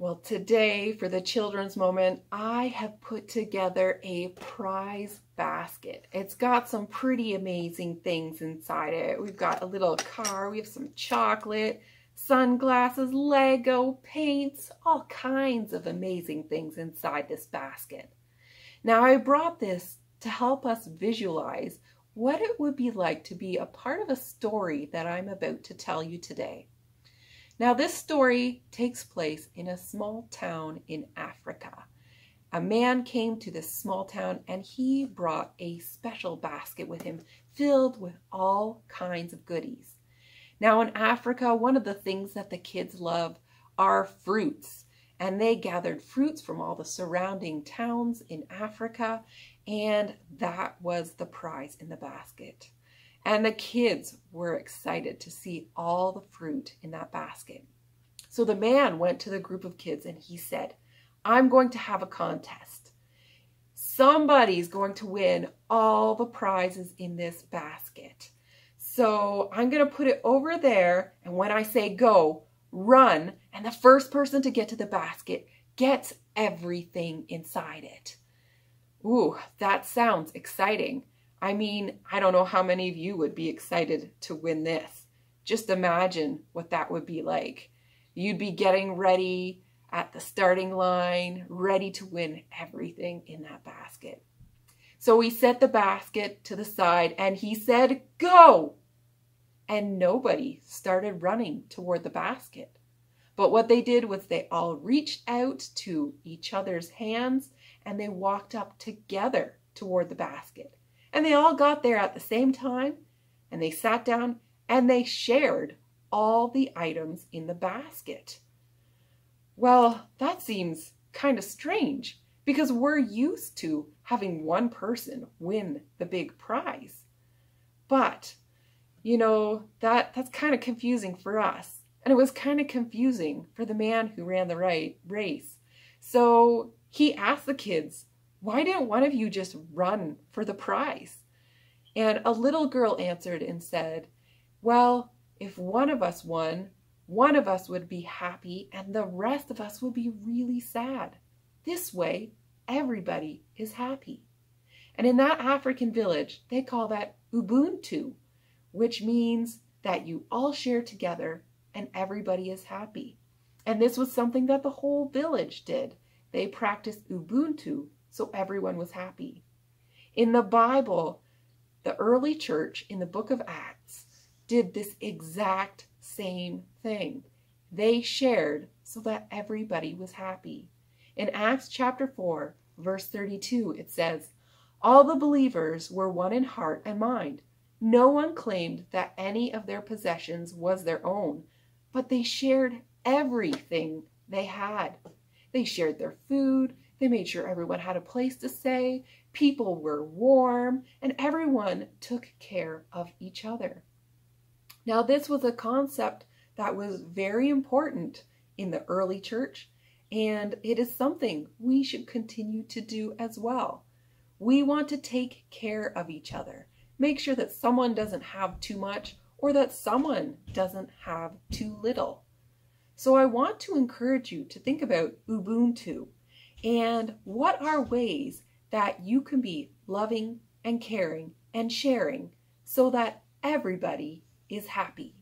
Well, today for the children's moment, I have put together a prize basket. It's got some pretty amazing things inside it. We've got a little car, we have some chocolate, sunglasses, Lego, paints, all kinds of amazing things inside this basket. Now, I brought this to help us visualize what it would be like to be a part of a story that I'm about to tell you today. Now, this story takes place in a small town in Africa. A man came to this small town and he brought a special basket with him filled with all kinds of goodies. Now, in Africa, one of the things that the kids love are fruits. And they gathered fruits from all the surrounding towns in Africa, and that was the prize in the basket. And the kids were excited to see all the fruit in that basket. So the man went to the group of kids and he said, I'm going to have a contest. Somebody's going to win all the prizes in this basket. So I'm going to put it over there. And when I say go, run. And the first person to get to the basket gets everything inside it. Ooh, that sounds exciting. I mean, I don't know how many of you would be excited to win this. Just imagine what that would be like. You'd be getting ready at the starting line, ready to win everything in that basket. So he set the basket to the side and he said, Go! And nobody started running toward the basket. But what they did was they all reached out to each other's hands and they walked up together toward the basket. And they all got there at the same time and they sat down and they shared all the items in the basket. Well, that seems kind of strange because we're used to having one person win the big prize. But, you know, that that's kind of confusing for us. And it was kind of confusing for the man who ran the right race. So he asked the kids, why didn't one of you just run for the prize? And a little girl answered and said, Well, if one of us won, one of us would be happy and the rest of us would be really sad. This way, everybody is happy. And in that African village, they call that Ubuntu, which means that you all share together and everybody is happy. And this was something that the whole village did. They practiced Ubuntu so everyone was happy. In the Bible, the early church in the book of Acts did this exact same thing. They shared so that everybody was happy. In Acts chapter 4, verse 32, it says, All the believers were one in heart and mind. No one claimed that any of their possessions was their own, but they shared everything they had. They shared their food, they made sure everyone had a place to stay, people were warm, and everyone took care of each other. Now, this was a concept that was very important in the early church, and it is something we should continue to do as well. We want to take care of each other, make sure that someone doesn't have too much or that someone doesn't have too little. So I want to encourage you to think about Ubuntu and what are ways that you can be loving and caring and sharing so that everybody is happy.